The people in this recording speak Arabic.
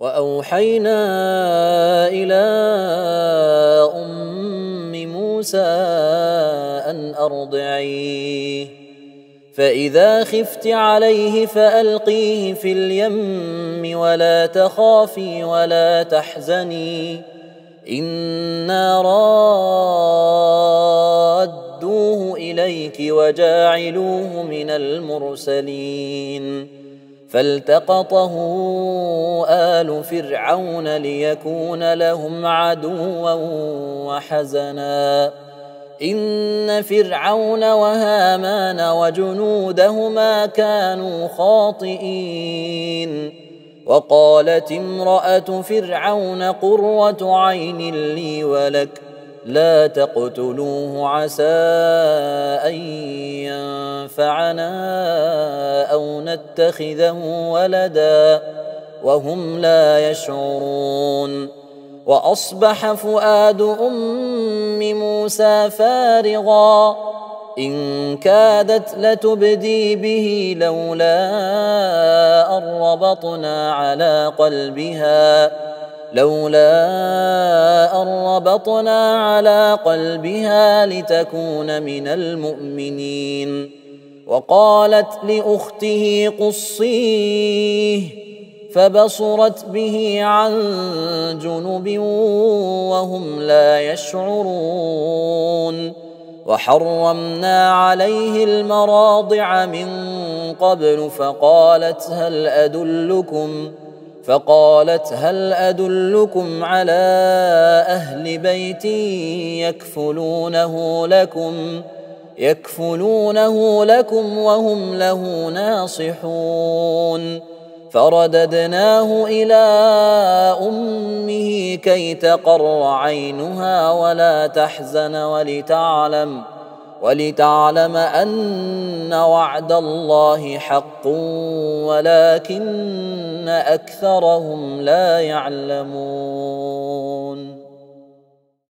وأوحينا إلى أم موسى أن أرضعيه. فإذا خفت عليه فألقيه في اليم ولا تخافي ولا تحزني. إنا رادوه إليك وجاعلوه من المرسلين. فالتقطه آل فرعون ليكون لهم عدوا وحزنا. إن فرعون وهامان وجنودهما كانوا خاطئين. وقالت امرأة فرعون قرة عين لي ولك لا تقتلوه عسى أن ينفعنا أو نتخذه ولدا وهم لا يشعرون. وأصبح فؤاد أم موسى فارغا. إن كادت لتبدي به لولا أن ربطنا على قلبها. لولا أن ربطنا على قلبها لتكون من المؤمنين. وقالت لأخته قصيه فبصرت به عن جنب وهم لا يشعرون. وحرمنا عليه المراضع من قبل فقالت هل أدلكم فقالت هل أدلكم على أهل بيت يكفلونه لكم؟ يكفلونه لكم وهم له ناصحون. فرددناه إلى أمه كي تقر عينها ولا تحزن ولتعلم ولتعلم أن وعد الله حق ولكن أكثرهم لا يعلمون.